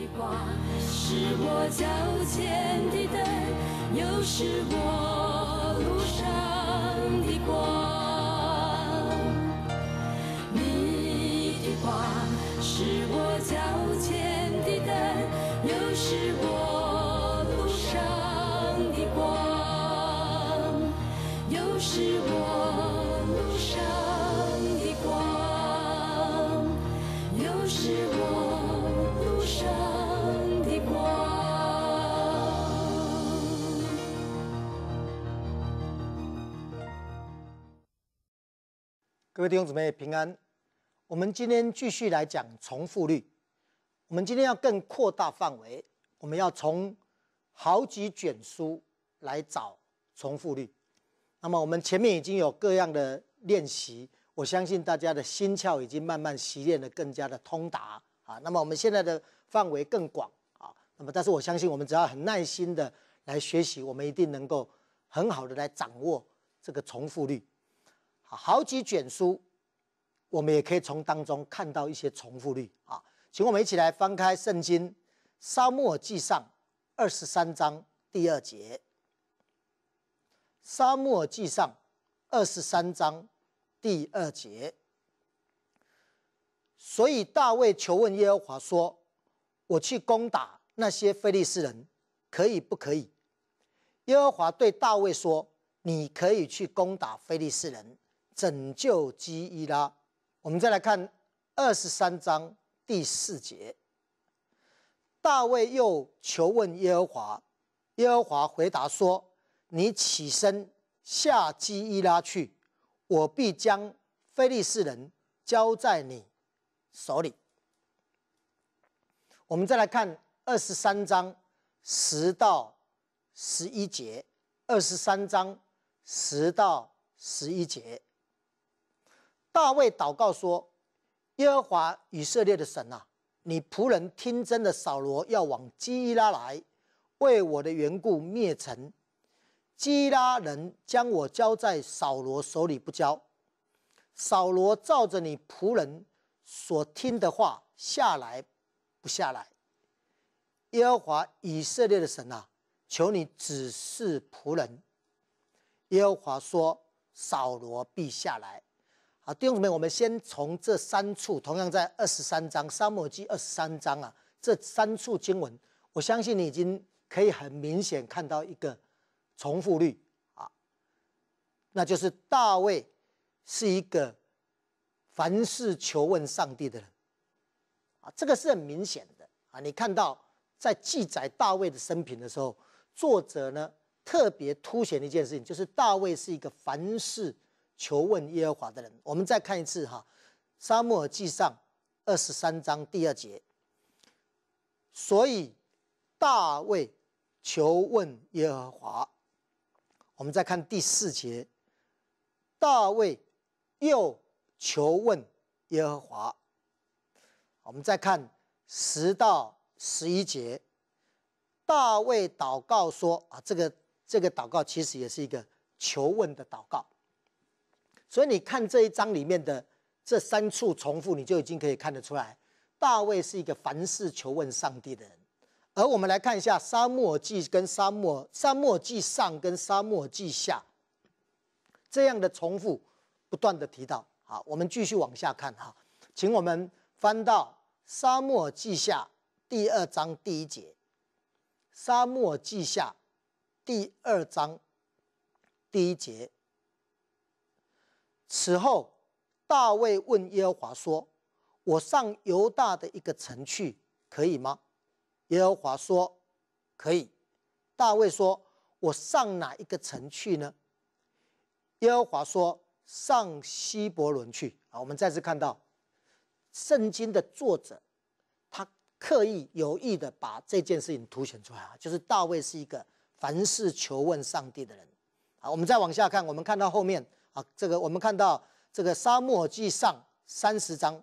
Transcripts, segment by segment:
的光是我脚前的灯，又是我路上的光。你的光是各位弟兄姊妹平安。我们今天继续来讲重复率。我们今天要更扩大范围，我们要从好几卷书来找重复率。那么我们前面已经有各样的练习，我相信大家的心窍已经慢慢习练的更加的通达啊。那么我们现在的范围更广啊。那么但是我相信我们只要很耐心的来学习，我们一定能够很好的来掌握这个重复率。好，几卷书，我们也可以从当中看到一些重复率啊。请我们一起来翻开圣经《沙漠记上》二十三章第二节，《沙漠记上》二十三章第二节。所以大卫求问耶和华说：“我去攻打那些非利士人，可以不可以？”耶和华对大卫说：“你可以去攻打非利士人，拯救基伊拉。”我们再来看二十三章第四节，大卫又求问耶和华，耶和华回答说：“你起身下基伊拉去，我必将非利士人交在你手里。”我们再来看二十三章十到十一节，二十三章十到十一节，大卫祷告说：“耶和华以色列的神啊，你仆人听真的扫罗要往基伊拉来，为我的缘故灭城。基伊拉人将我交在扫罗手里不交。扫罗照着你仆人所听的话下来，不下来。耶和华以色列的神啊，求你指示仆人。耶和华说：扫罗必下来。好，弟兄姊妹，我们先从这三处，同样在二十三章《沙漠记》二十三章啊，这三处经文，我相信你已经可以很明显看到一个重复率啊，那就是大卫是一个凡事求问上帝的人啊，这个是很明显的啊。你看到在记载大卫的生平的时候，作者呢特别凸显一件事情，就是大卫是一个凡事。求问耶和华的人，我们再看一次哈，《沙漠耳记上》二十三章第二节。所以大卫求问耶和华。我们再看第四节，大卫又求问耶和华。我们再看十到十一节，大卫祷告说啊，这个这个祷告其实也是一个求问的祷告。所以你看这一章里面的这三处重复，你就已经可以看得出来，大卫是一个凡事求问上帝的人。而我们来看一下《沙漠记》跟《沙漠沙漠记上》跟《沙漠记下》这样的重复不断的提到。好，我们继续往下看哈，请我们翻到《沙漠记下》第二章第一节，《沙漠记下》第二章第一节。此后，大卫问耶和华说：“我上犹大的一个城去，可以吗？”耶和华说：“可以。”大卫说：“我上哪一个城去呢？”耶和华说：“上希伯伦去。”啊，我们再次看到，圣经的作者他刻意有意的把这件事情凸显出来啊，就是大卫是一个凡事求问上帝的人。好，我们再往下看，我们看到后面。啊，这个我们看到这个《沙漠记上》三十章，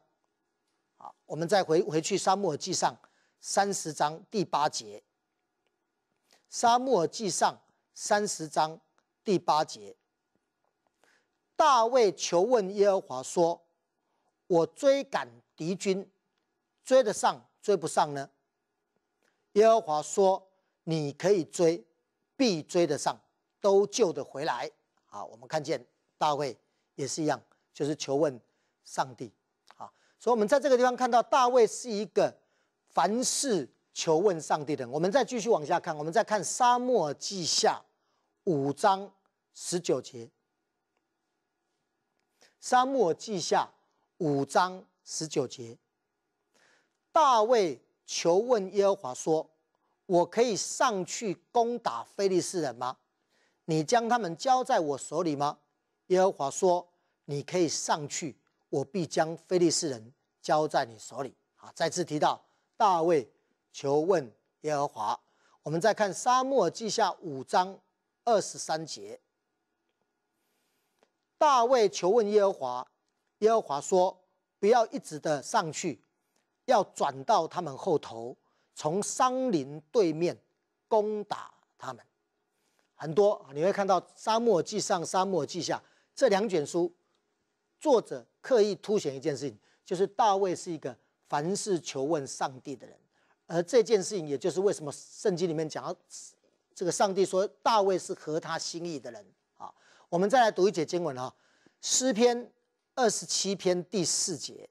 啊，我们再回回去《沙漠记上》三十章第八节，《沙漠记上》三十章第八节，大卫求问耶和华说：“我追赶敌军，追得上追不上呢？”耶和华说：“你可以追，必追得上，都救得回来。”啊，我们看见大卫也是一样，就是求问上帝。啊，所以我们在这个地方看到大卫是一个凡事求问上帝的人。我们再继续往下看，我们再看沙漠记下五章十九节。沙漠记下五章十九节，大卫求问耶和华说：“我可以上去攻打非利士人吗？你将他们交在我手里吗？”耶和华说：“你可以上去，我必将非利士人交在你手里。”啊，再次提到大卫求问耶和华。我们再看沙漠记下五章二十三节。大卫求问耶和华，耶和华说：“不要一直的上去，要转到他们后头，从山林对面攻打他们。”很多你会看到《沙漠记上》《沙漠记下》这两卷书，作者刻意凸显一件事情，就是大卫是一个凡事求问上帝的人，而这件事情也就是为什么圣经里面讲这个上帝说大卫是合他心意的人啊。我们再来读一节经文啊，《诗篇》二十七篇第四节，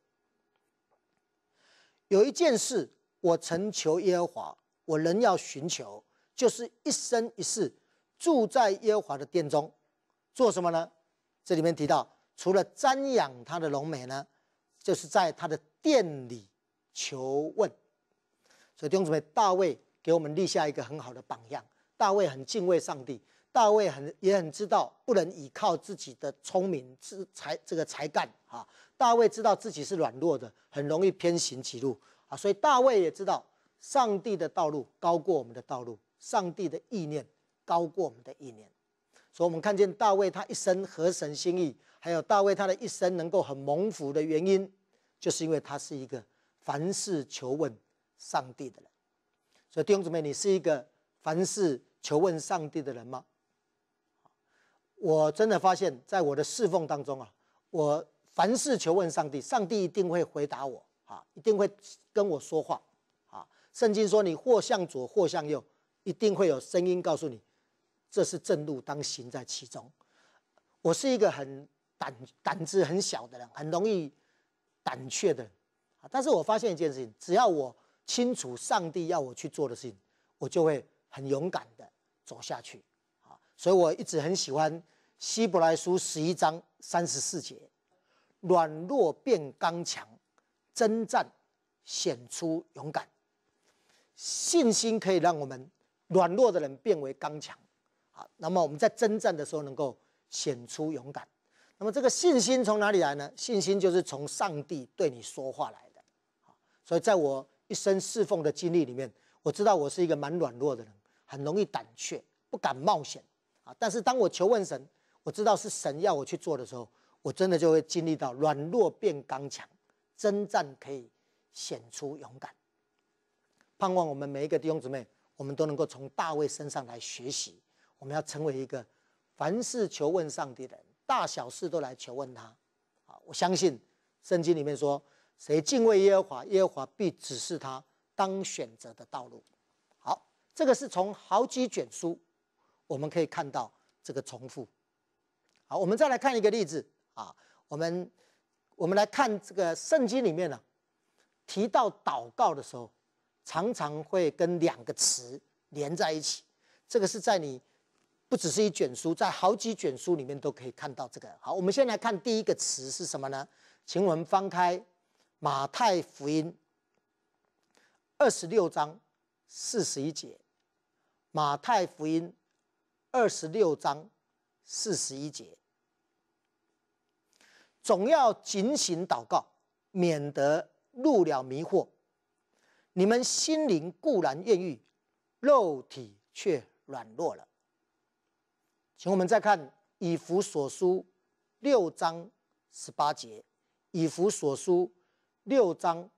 有一件事我曾求耶和华，我仍要寻求，就是一生一世住在耶和华的殿中，做什么呢？这里面提到，除了瞻仰他的荣美呢，就是在他的殿里求问。所以弟兄姊妹，大卫给我们立下一个很好的榜样。大卫很敬畏上帝。大卫很也很知道不能依靠自己的聪明、智才这个才干啊。大卫知道自己是软弱的，很容易偏行歧路啊。所以大卫也知道上帝的道路高过我们的道路，上帝的意念高过我们的意念。所以，我们看见大卫他一生合神心意，还有大卫他的一生能够很蒙福的原因，就是因为他是一个凡事求问上帝的人。所以，弟兄姊妹，你是一个凡事求问上帝的人吗？我真的发现，在我的侍奉当中啊，我凡事求问上帝，上帝一定会回答我啊，一定会跟我说话啊。圣经说，你或向左，或向右，一定会有声音告诉你，这是正路，当行在其中。我是一个很胆胆子很小的人，很容易胆怯的人啊。但是我发现一件事情，只要我清楚上帝要我去做的事情，我就会很勇敢的走下去啊。所以我一直很喜欢希伯来书十一章三十四节，软弱变刚强，征战显出勇敢。信心可以让我们软弱的人变为刚强，啊，那么我们在征战的时候能够显出勇敢。那么这个信心从哪里来呢？信心就是从上帝对你说话来的。所以在我一生侍奉的经历里面，我知道我是一个蛮软弱的人，很容易胆怯，不敢冒险。啊！但是当我求问神，我知道是神要我去做的时候，我真的就会经历到软弱变刚强，征战可以显出勇敢。盼望我们每一个弟兄姊妹，我们都能够从大卫身上来学习，我们要成为一个凡事求问上帝的人，大小事都来求问他。啊！我相信圣经里面说，谁敬畏耶和华，耶和华必指示他当选择的道路。好，这个是从好几卷书。我们可以看到这个重复。好，我们再来看一个例子啊。我们我们来看这个圣经里面呢，提到祷告的时候，常常会跟两个词连在一起。这个是在你不只是一卷书，在好几卷书里面都可以看到这个。好，我们先来看第一个词是什么呢？请我们翻开马太福音二十六章四十一节，马太福音。二十六章四十一节，总要警醒祷告，免得入了迷惑。你们心灵固然愿意，肉体却软弱了。请我们再看以弗所书六章十八节，以弗所书六章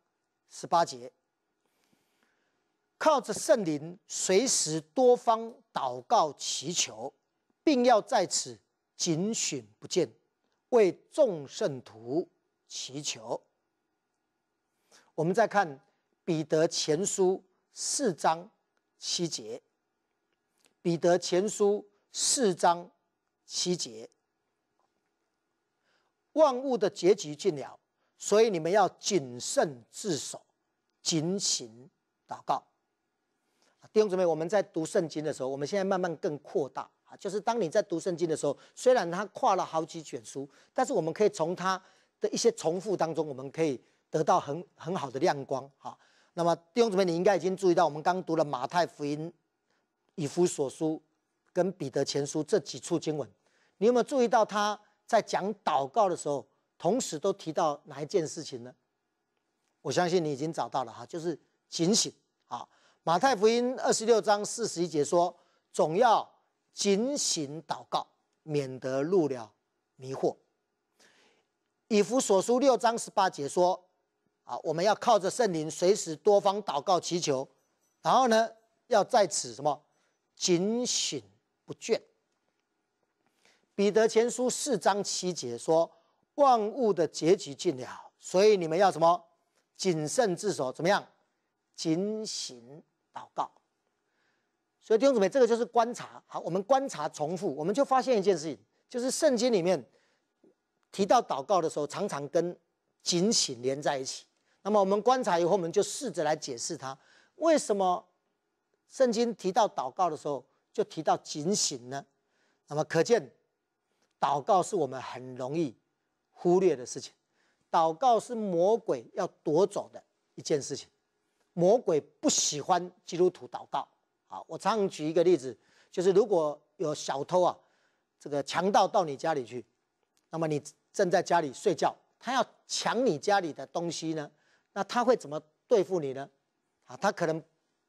十八节。靠着圣灵，随时多方祷告祈求，并要在此警醒不见，为众圣徒祈求。我们再看彼得前书四章七节，彼得前书四章七节，万物的结局尽了，所以你们要谨慎自守，警醒祷告。弟兄姊妹，我们在读圣经的时候，我们现在慢慢更扩大啊，就是当你在读圣经的时候，虽然它跨了好几卷书，但是我们可以从它的一些重复当中，我们可以得到很很好的亮光啊。那么弟兄姊妹，你应该已经注意到，我们刚读了马太福音、以弗所书跟彼得前书这几处经文，你有没有注意到他在讲祷告的时候，同时都提到哪一件事情呢？我相信你已经找到了哈，就是警醒啊。马太福音二十六章四十一节说：“总要警醒祷告，免得入了迷惑。”以弗所书六章十八节说：“啊，我们要靠着圣灵，随时多方祷告祈求，然后呢，要在此什么警醒不倦。”彼得前书四章七节说：“万物的结局尽了，所以你们要什么谨慎自守，怎么样警醒。”祷告，所以弟兄姊妹，这个就是观察。好，我们观察重复，我们就发现一件事情，就是圣经里面提到祷告的时候，常常跟警醒连在一起。那么我们观察以后，我们就试着来解释它，为什么圣经提到祷告的时候就提到警醒呢？那么可见，祷告是我们很容易忽略的事情。祷告是魔鬼要夺走的一件事情。魔鬼不喜欢基督徒祷告啊！我常举一个例子，就是如果有小偷啊，这个强盗到你家里去，那么你正在家里睡觉，他要抢你家里的东西呢，那他会怎么对付你呢？啊，他可能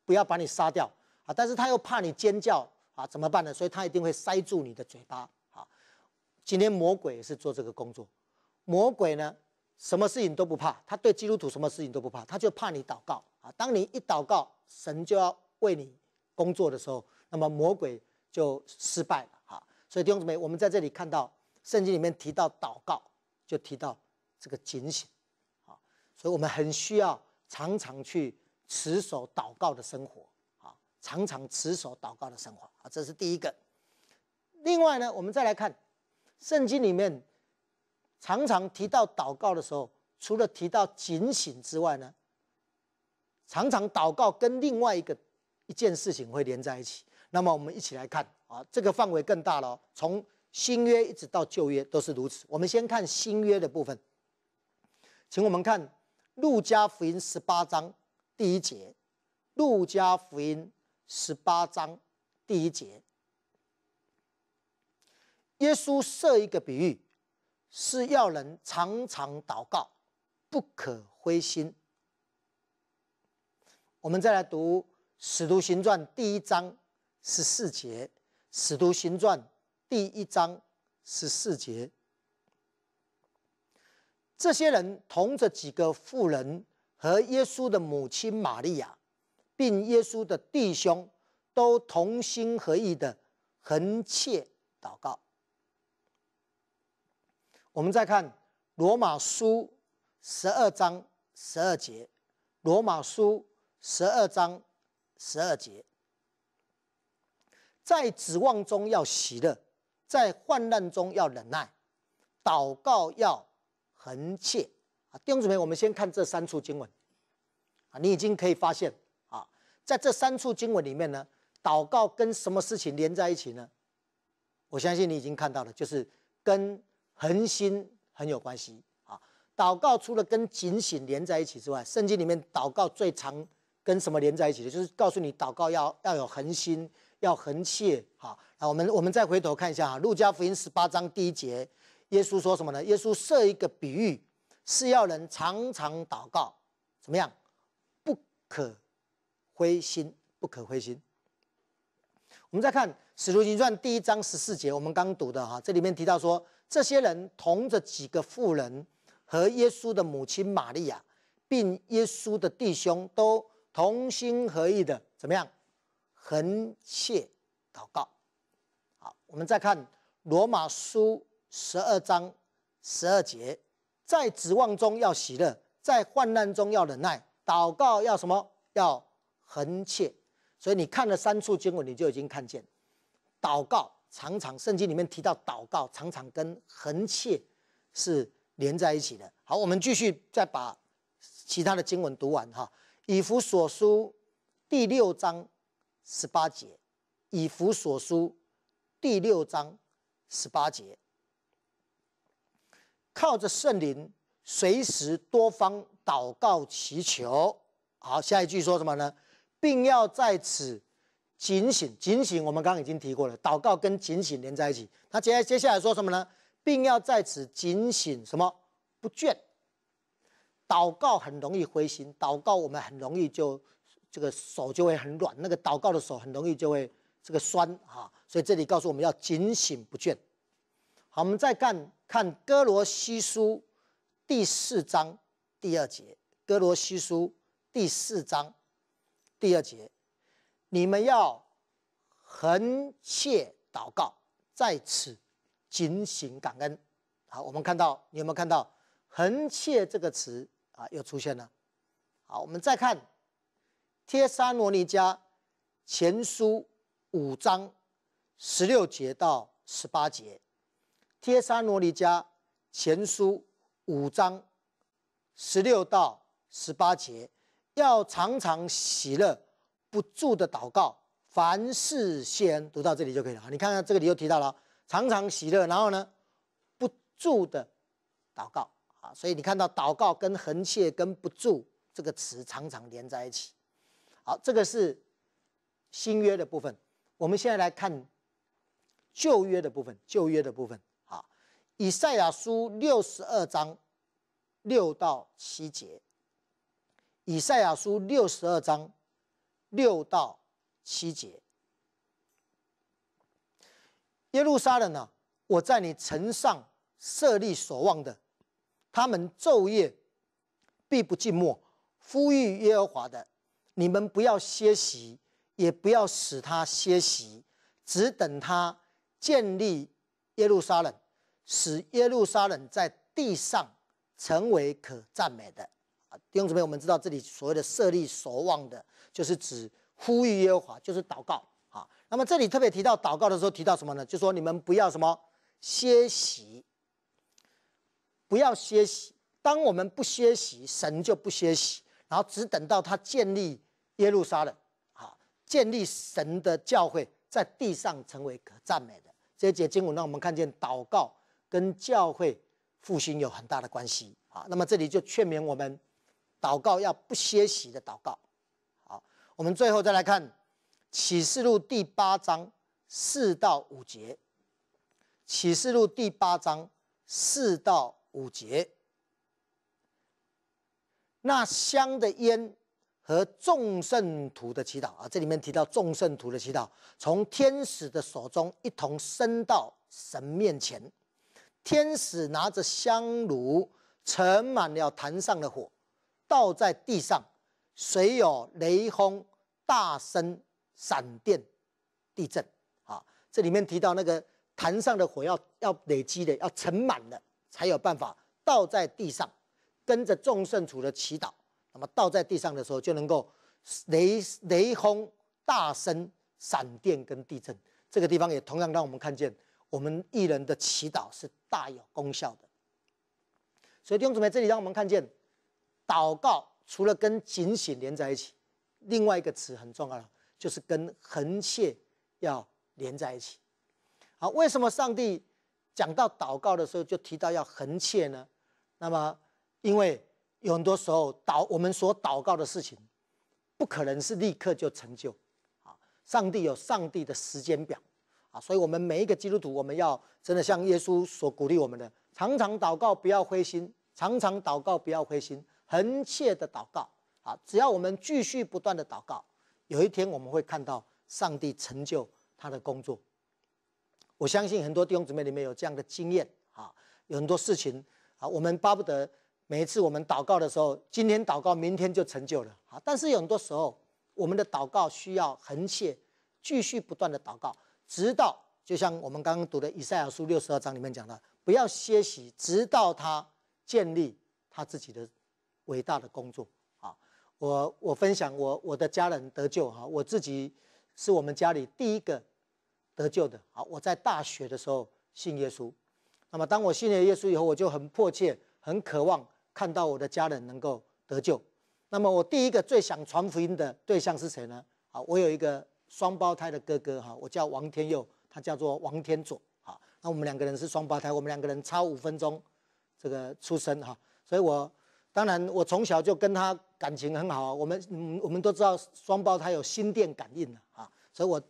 不要把你杀掉啊，但是他又怕你尖叫啊，怎么办呢？所以他一定会塞住你的嘴巴啊。今天魔鬼也是做这个工作，魔鬼呢，什么事情都不怕，他对基督徒什么事情都不怕，他就怕你祷告。啊，当你一祷告，神就要为你工作的时候，那么魔鬼就失败了。哈，所以弟兄姊妹，我们在这里看到圣经里面提到祷告，就提到这个警醒。啊，所以我们很需要常常去持守祷告的生活。常常持守祷告的生活。啊，这是第一个。另外呢，我们再来看圣经里面常常提到祷告的时候，除了提到警醒之外呢？常常祷告跟另外一个一件事情会连在一起，那么我们一起来看啊，这个范围更大了，从新约一直到旧约都是如此。我们先看新约的部分，请我们看路加福音十八章第一节，路加福音十八章第一节，耶稣设一个比喻，是要人常常祷告，不可灰心。我们再来读《使徒行传》第一章十四节，《使徒行传》第一章十四节，这些人同着几个妇人和耶稣的母亲玛利亚，并耶稣的弟兄，都同心合意的横切祷告。我们再看《罗马书》十二章十二节，《罗马书》。十二章十二节，在指望中要喜乐，在患难中要忍耐，祷告要恒切啊！弟兄姊妹，我们先看这三处经文啊，你已经可以发现，在这三处经文里面呢，祷告跟什么事情连在一起呢？我相信你已经看到了，就是跟恒心很有关系啊。祷告除了跟警醒连在一起之外，圣经里面祷告最常。跟什么连在一起的？就是告诉你，祷告要要有恒心，要恒切。好，那我们我们再回头看一下啊，《路加福音》十八章第一节，耶稣说什么呢？耶稣设一个比喻，是要人常常祷告，怎么样？不可灰心，不可灰心。我们再看《使徒行传》第一章十四节，我们刚读的哈，这里面提到说，这些人同着几个妇人和耶稣的母亲玛利亚，并耶稣的弟兄都。同心合意的怎么样？横切祷告。好，我们再看罗马书十二章十二节，在指望中要喜乐，在患难中要忍耐，祷告要什么？要横切。所以你看了三处经文，你就已经看见，祷告常常圣经里面提到祷告常常跟横切是连在一起的。好，我们继续再把其他的经文读完哈。以弗所书第六章十八节，以弗所书第六章十八节，靠着圣灵，随时多方祷告祈求。好，下一句说什么呢？并要在此警醒，警醒。我们刚刚已经提过了，祷告跟警醒连在一起。他接接下来说什么呢？并要在此警醒，什么不倦。祷告很容易灰心，祷告我们很容易就这个手就会很软，那个祷告的手很容易就会这个酸啊。所以这里告诉我们要警醒不倦。好，我们再看看哥罗西书第四章第二节，哥罗西书。第四章第二节，你们要恒切祷告，在此警醒感恩。好，我们看到你有没有看到“恒切”这个词啊？又出现了。好，我们再看《帖撒罗尼迦前书》五章十六节到十八节，《帖撒罗尼迦前书》五章十六到十八节。要常常喜乐，不住的祷告，凡事谢恩。读到这里就可以了。你看看这个里又提到了常常喜乐，然后呢，不住的祷告啊。所以你看到祷告跟横切跟不住这个词常常连在一起。好，这个是新约的部分。我们现在来看旧约的部分。旧约的部分，好，以赛亚书六十二章六到七节。以赛亚书六十二章六到七节，耶路撒冷呢？我在你城上设立守望的，他们昼夜必不寂寞，呼吁耶和华的。你们不要歇息，也不要使他歇息，只等他建立耶路撒冷，使耶路撒冷在地上成为可赞美的。弟兄姊妹，我们知道这里所谓的设立守望的，就是指呼吁耶和华，就是祷告啊。那么这里特别提到祷告的时候，提到什么呢？就说你们不要什么歇息，不要歇息。当我们不歇息，神就不歇息，然后只等到他建立耶路撒冷，好，建立神的教会，在地上成为可赞美的。这些节经文让我们看见祷告跟教会复兴有很大的关系啊。那么这里就劝勉我们。祷告要不歇息的祷告，好，我们最后再来看启示录第八章四到五节。启示录第八章四到五节，那香的烟和众圣徒的祈祷啊，这里面提到众圣徒的祈祷，从天使的手中一同升到神面前，天使拿着香炉盛满了坛上的火。倒在地上，随有雷轰、大声、闪电、地震。啊，这里面提到那个坛上的火要要累积的，要盛满了，才有办法倒在地上，跟着众圣主的祈祷。那么倒在地上的时候，就能够雷雷轰、大声、闪电跟地震。这个地方也同样让我们看见，我们艺人的祈祷是大有功效的。所以弟兄姊妹，这里让我们看见。祷告除了跟警醒连在一起，另外一个词很重要的，就是跟横切要连在一起。好，为什么上帝讲到祷告的时候就提到要横切呢？那么，因为有很多时候祷我们所祷告的事情，不可能是立刻就成就。啊，上帝有上帝的时间表。啊，所以我们每一个基督徒，我们要真的像耶稣所鼓励我们的，常常祷告，不要灰心；常常祷告，不要灰心。横切的祷告，啊，只要我们继续不断的祷告，有一天我们会看到上帝成就他的工作。我相信很多弟兄姊妹里面有这样的经验，啊，有很多事情，啊，我们巴不得每一次我们祷告的时候，今天祷告，明天就成就了，啊，但是有很多时候，我们的祷告需要横切，继续不断的祷告，直到就像我们刚刚读的以赛亚书六十二章里面讲的，不要歇息，直到他建立他自己的。伟大的工作啊！我我分享我我的家人得救哈，我自己是我们家里第一个得救的。好，我在大学的时候信耶稣，那么当我信了耶稣以后，我就很迫切、很渴望看到我的家人能够得救。那么我第一个最想传福音的对象是谁呢？啊，我有一个双胞胎的哥哥哈，我叫王天佑，他叫做王天佐。哈，那我们两个人是双胞胎，我们两个人差五分钟这个出生哈，所以我。当然，我从小就跟他感情很好。我们，嗯，我们都知道双胞胎有心电感应的啊，所以我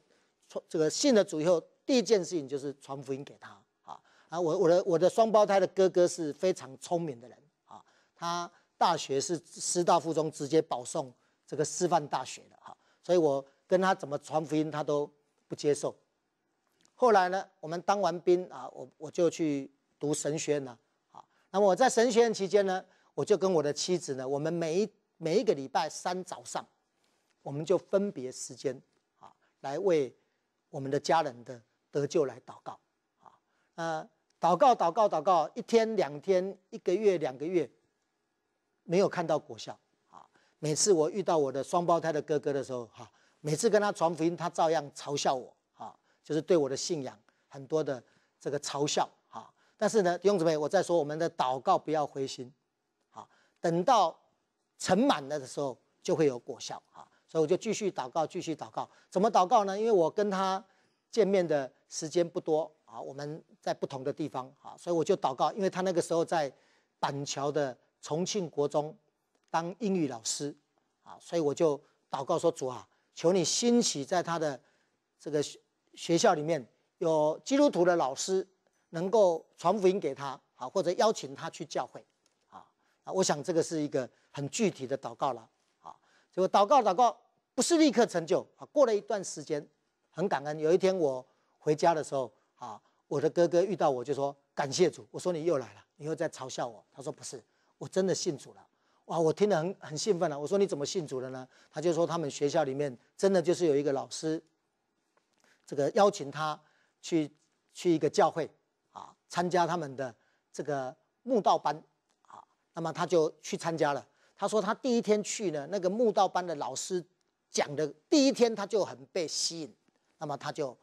传这个信了主以后，第一件事情就是传福音给他啊。啊，我我的我的双胞胎的哥哥是非常聪明的人啊，他大学是师大附中直接保送这个师范大学的哈，所以我跟他怎么传福音，他都不接受。后来呢，我们当完兵啊，我我就去读神学院了啊。那么我在神学院期间呢。我就跟我的妻子呢，我们每一每一个礼拜三早上，我们就分别时间啊，来为我们的家人的得救来祷告啊。呃，祷告祷告祷告，一天两天，一个月两个月，没有看到果效啊。每次我遇到我的双胞胎的哥哥的时候，哈，每次跟他传福音，他照样嘲笑我啊，就是对我的信仰很多的这个嘲笑啊。但是呢，弟兄姊妹，我在说我们的祷告不要灰心。等到盛满了的时候，就会有果效啊！所以我就继续祷告，继续祷告。怎么祷告呢？因为我跟他见面的时间不多啊，我们在不同的地方啊，所以我就祷告。因为他那个时候在板桥的重庆国中当英语老师啊，所以我就祷告说：“主啊，求你兴起在他的这个学校里面有基督徒的老师，能够传福音给他啊，或者邀请他去教会。”我想这个是一个很具体的祷告了，啊，结果祷告祷告不是立刻成就啊，过了一段时间，很感恩。有一天我回家的时候，啊，我的哥哥遇到我就说感谢主，我说你又来了，你又在嘲笑我。他说不是，我真的信主了。哇，我听得很很兴奋了。我说你怎么信主了呢？他就说他们学校里面真的就是有一个老师，这个邀请他去去一个教会啊，参加他们的这个慕道班。那么他就去参加了。他说他第一天去呢，那个慕道班的老师讲的第一天他就很被吸引，那么他就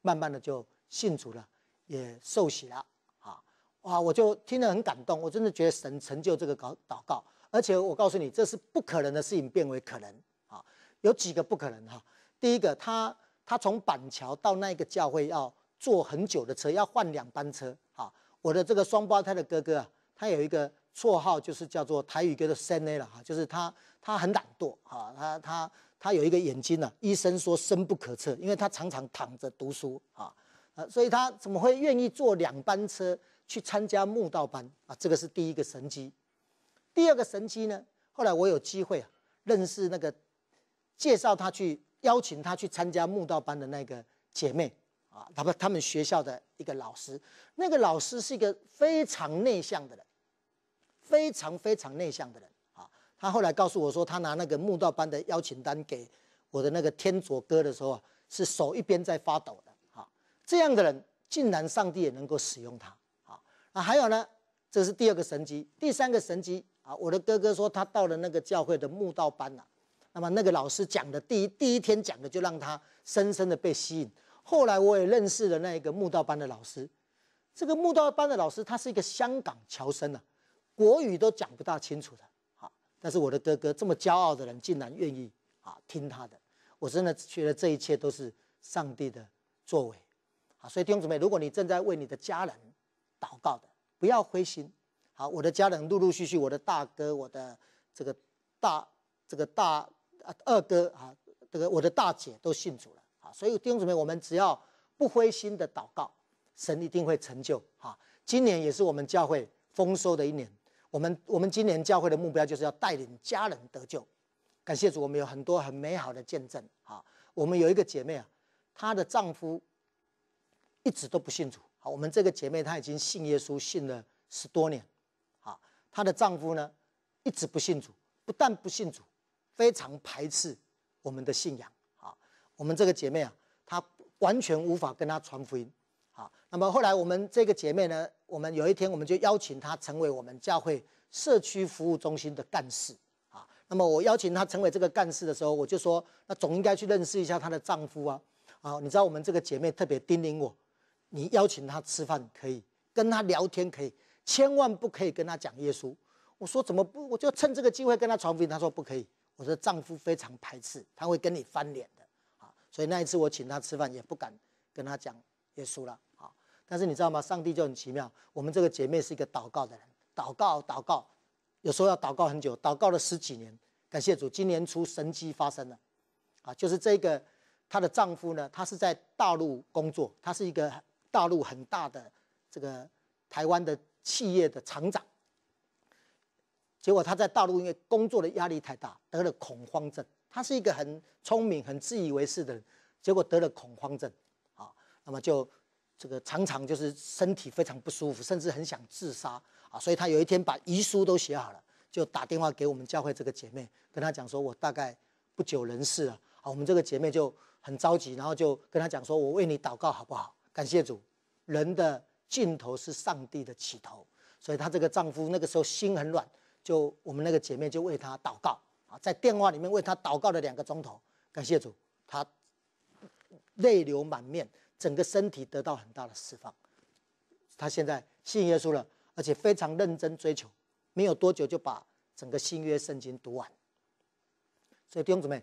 慢慢的就信主了，也受洗了啊！哇，我就听得很感动，我真的觉得神成就这个祷祷告，而且我告诉你，这是不可能的事情变为可能啊！有几个不可能哈？第一个，他他从板桥到那个教会要坐很久的车，要换两班车啊！我的这个双胞胎的哥哥，他有一个。绰号就是叫做台语叫做“生 A” 了哈，就是他他很懒惰哈，他他他有一个眼睛呢，医生说深不可测，因为他常常躺着读书啊，所以他怎么会愿意坐两班车去参加慕道班啊？这个是第一个神机。第二个神机呢，后来我有机会啊认识那个介绍他去邀请他去参加慕道班的那个姐妹啊，他们他们学校的一个老师，那个老师是一个非常内向的人。非常非常内向的人啊，他后来告诉我说，他拿那个慕道班的邀请单给我的那个天佐哥的时候啊，是手一边在发抖的啊。这样的人，竟然上帝也能够使用他啊。那还有呢，这是第二个神机，第三个神机啊。我的哥哥说，他到了那个教会的慕道班了，那么那个老师讲的第一第一天讲的就让他深深的被吸引。后来我也认识了那一个慕道班的老师，这个慕道班的老师他是一个香港侨生啊。国语都讲不大清楚的，啊，但是我的哥哥这么骄傲的人，竟然愿意啊听他的，我真的觉得这一切都是上帝的作为，啊，所以弟兄姊妹，如果你正在为你的家人祷告的，不要灰心，好，我的家人陆陆续续，我的大哥，我的这个大这个大啊二哥啊，这个我的大姐都信主了，啊，所以弟兄姊妹，我们只要不灰心的祷告，神一定会成就，哈，今年也是我们教会丰收的一年。我们我们今年教会的目标就是要带领家人得救，感谢主，我们有很多很美好的见证啊。我们有一个姐妹啊，她的丈夫一直都不信主啊。我们这个姐妹她已经信耶稣信了十多年，啊，她的丈夫呢一直不信主，不但不信主，非常排斥我们的信仰啊。我们这个姐妹啊，她完全无法跟她传福音。那么后来我们这个姐妹呢，我们有一天我们就邀请她成为我们教会社区服务中心的干事。啊，那么我邀请她成为这个干事的时候，我就说，那总应该去认识一下她的丈夫啊。啊，你知道我们这个姐妹特别叮咛我，你邀请她吃饭可以，跟她聊天可以，千万不可以跟她讲耶稣。我说怎么不？我就趁这个机会跟她传福音。她说不可以。我说丈夫非常排斥，他会跟你翻脸的啊。所以那一次我请她吃饭，也不敢跟她讲耶稣了。但是你知道吗？上帝就很奇妙，我们这个姐妹是一个祷告的人，祷告祷告。有时候要祷告很久，祷告了十几年。感谢主，今年初神迹发生了，啊，就是这个她的丈夫呢，他是在大陆工作，他是一个大陆很大的这个台湾的企业的厂长。结果他在大陆因为工作的压力太大，得了恐慌症。他是一个很聪明、很自以为是的人，结果得了恐慌症，啊，那么就这个常常就是身体非常不舒服，甚至很想自杀。啊，所以他有一天把遗书都写好了，就打电话给我们教会这个姐妹，跟她讲说，我大概不久人世了。啊，我们这个姐妹就很着急，然后就跟她讲说，我为你祷告好不好？感谢主，人的尽头是上帝的起头。所以她这个丈夫那个时候心很软，就我们那个姐妹就为她祷告。啊，在电话里面为她祷告了两个钟头。感谢主，她泪流满面，整个身体得到很大的释放。她现在信耶稣了。而且非常认真追求，没有多久就把整个新约圣经读完。所以弟兄姊妹，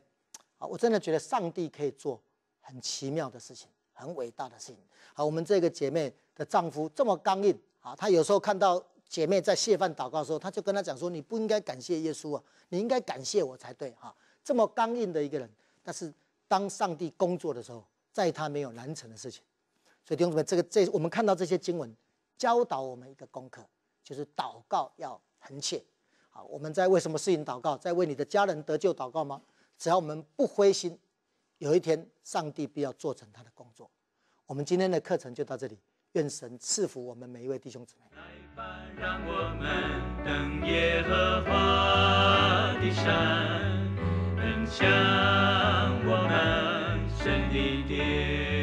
啊，我真的觉得上帝可以做很奇妙的事情，很伟大的事情。好，我们这个姐妹的丈夫这么刚硬，啊，他有时候看到姐妹在谢饭祷告的时候，他就跟他讲说：“你不应该感谢耶稣啊，你应该感谢我才对。”哈，这么刚硬的一个人，但是当上帝工作的时候，在他没有难成的事情。所以弟兄姊妹，这个这我们看到这些经文。教导我们一个功课，就是祷告要恒切。好，我们在为什么事情祷告？在为你的家人得救祷告吗？只要我们不灰心，有一天上帝必要做成他的工作。我们今天的课程就到这里，愿神赐福我们每一位弟兄姊妹。让我们耶和华的山向我们，and he did.